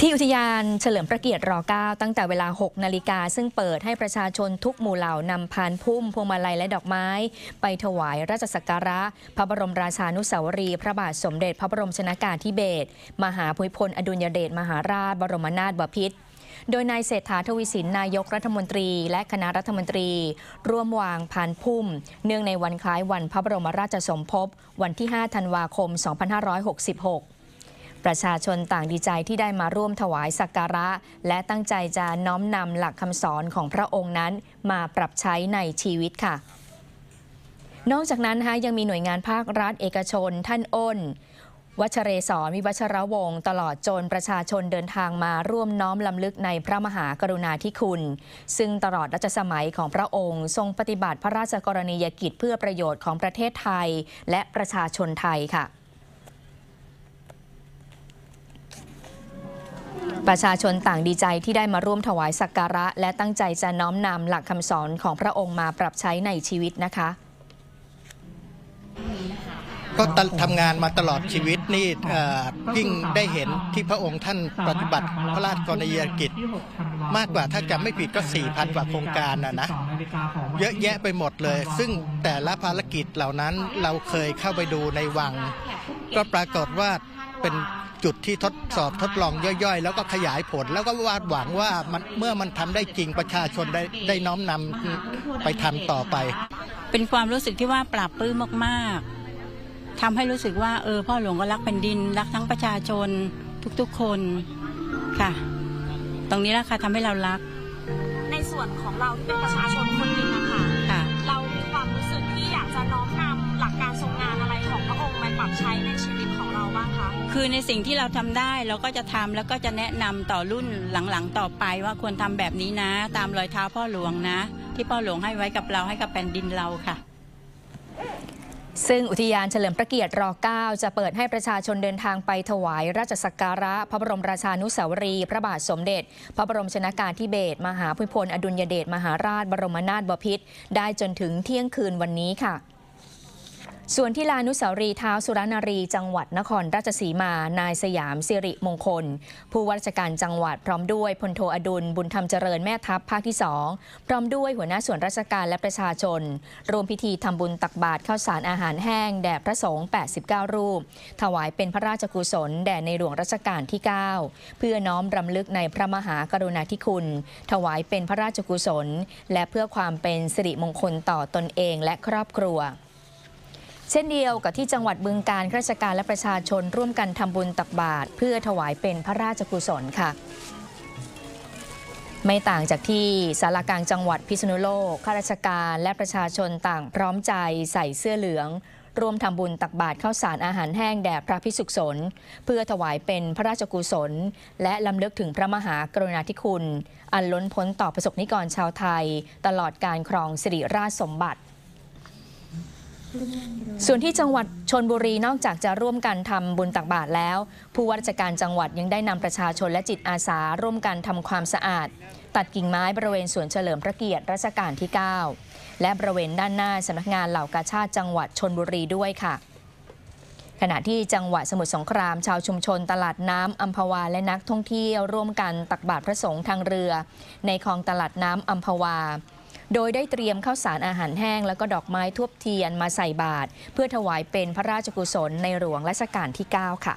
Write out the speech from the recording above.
ที่อุทยานเฉลิมพระเกียรติร9ตั้งแต่เวลา 6 นาฬิกา ซึ่งเปิดให้ประชาชนทุกหมู่เหล่านำพานพุ่ม พวงมาลัยและดอกไม้ ไปถวายราชสักการะ พระบรมราชานุสาวรี พระบาทสมเด็จพระบรมชนากาธิเบศรมหาภูมิพล อดุลยเดชมหาราช บรมนาถบพิตรโดยนายเศรษฐาทวีสินนายกรัฐมนตรี และคณะรัฐมนตรี ร่วมวางพานพุ่ม เนื่องในวันคล้ายวันพระบรมราชสมภพวันที่ 5 ธันวาคม 2566 ประชาชนต่างดีใจที่ได้มาร่วมถวายสักการะ และตั้งใจจะน้อมนำหลักคำสอนของพระองค์นั้น มาปรับใช้ในชีวิตค่ะ นอกจากนั้นยังมีหน่วยงานภาครัฐเอกชน ท่านอ้นวัชเรศรวิวัชระวงศ์ตลอดจนประชาชนเดินทางมาร่วมน้อมลำลึกในพระมหากรุณาธิคุณ ซึ่งตลอดรัชสมัยของพระองค์ ทรงปฏิบัติพระราชกรณียกิจเพื่อประโยชน์ของประเทศไทย และประชาชนไทยค่ะ ประชาชนต่างดีใจที่ได้มาร่วมถวายสักการะ และตั้งใจจะน้อมนำหลักคำสอนของพระองค์มาปรับใช้ในชีวิตนะคะ ก็ทำงานมาตลอดชีวิตนี่ยิ่งได้เห็นที่พระองค์ท่านปฏิบัติพระราชกรณียกิจ มากกว่าถ้าจำไม่ผิดก็4พันกว่าโครงการนะนะ เยอะแยะไปหมดเลย ซึ่งแต่ละภารกิจเหล่านั้นเราเคยเข้าไปดูในวัง ก็ปรากฏว่าเป็น จุดที่ทดสอบทดลองย่อยๆ แล้วก็ขยายผล แล้วก็วาดหวังว่ามันเมื่อมันทำได้จริงประชาชนได้ได้น้อมนำไปทำต่อไป เป็นความรู้สึกที่ว่าปราบปลื้มมากๆทำให้รู้สึกว่าเออพ่อหลวงก็รักแผ่นดิน รักทั้งประชาชนทุกๆคนค่ะ ตรงนี้แหละค่ะทำให้เรารัก ในส่วนของเราที่เป็นประชาชนคนหนึ่ง คือในสิ่งที่เราทำได้เราก็จะทำแล้วก็จะแนะนำต่อรุ่นหลังๆ ต่อไปว่าควรทำแบบนี้นะ ตามรอยเท้าพ่อหลวงนะ ที่พ่อหลวงให้ไว้กับเราให้กับแผ่นดินเราค่ะซึ่งอุทยานเฉลิมพระเกียรติร9จะเปิดให้ประชาชนเดินทางไปถวาย ราชสักการะ พระบรมราชานุสาวรีย์พระบาทสมเด็จ พระบรมชนากาธิเบศรมหาภูมิพล อดุลยเดชมหาราช บรมนาถบพิตรได้จนถึงเที่ยงคืนวันนี้ค่ะ ส่วนที่ลานุสาวรีเท้าสุรนารี จังหวัดนครราชสีมา นายสยามสิริมงคล ผู้ว่าราชการจังหวัดพร้อมด้วยพลโทอดุลบุญธรรมเจริญแม่ทัพภาคที่2พร้อมด้วยหัวหน้าส่วนราชการและประชาชนรวมพิธีทำบุญตักบาตรข้าวสารอาหารแห้ง แด่พระสงฆ์ 89 รูป ถวายเป็นพระราชกุศล แด่ในหลวงรัชกาลที่ 9 เพื่อน้อมรำลึกในพระมหากรุณาธิคุณ ถวายเป็นพระราชกุศล และเพื่อความเป็นสิริมงคลต่อตนเองและครอบครัว เช่นเดียวกับที่จังหวัดบึงการข้าราชการและประชาชนร่วมกันทำบุญตักบาตรเพื่อถวายเป็นพระราชกุศลค่ะ ไม่ต่างจากที่สารกลางจังหวัดพิษณุโลกข้าราชการและประชาชนต่างพร้อมใจใส่เสื้อเหลืองร่วมทำบุญตักบาตรข้าวสารอาหารแห้งแด่พระพิสุขสน เพื่อถวายเป็นพระราชกุศล และลำลึกถึงพระมหากรุณาธิคุณ อันล้นพ้นต่อประสบนิกรชาวไทย ตลอดการครองสิริราชสมบัติ ส่วนที่จังหวัดชนบุรีนอกจากจะร่วมกันทำบุญตักบาตรแล้ว ผู้ว่าราชการจังหวัดยังได้นำประชาชนและจิตอาสาร่วมกันทำความสะอาด ตัดกิ่งไม้บริเวณสวนเฉลิมพระเกียรติรัชกาลที่ 9 และบริเวณด้านหน้าสำนักงานเหล่ากาชาติจังหวัดชนบุรีด้วยค่ะ ขณะที่จังหวัดสมุทรสงคราม ชาวชุมชนตลาดน้ำอัมพวาและนักท่องเที่ยวร่วมกันตักบาตรพระสงฆ์ทางเรือ ในคลองตลาดน้ำอัมพวา โดยได้เตรียมข้าวสารอาหารแห้ง แล้วก็ดอกไม้ทุบเทียนมาใส่บาตรเพื่อถวายเป็นพระราชกุศลในหลวงรัชกาลที่ 9 ค่ะ